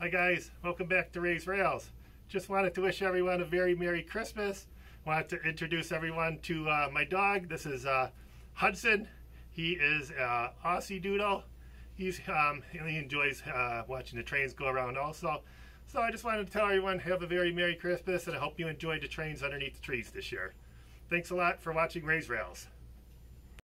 Hi guys, welcome back to Rays Rails. Just wanted to wish everyone a very Merry Christmas. Wanted to introduce everyone to uh, my dog. This is uh, Hudson. He is uh, Aussie Doodle. He's um, he enjoys uh, watching the trains go around also. So I just wanted to tell everyone have a very Merry Christmas and I hope you enjoyed the trains underneath the trees this year. Thanks a lot for watching Rays Rails.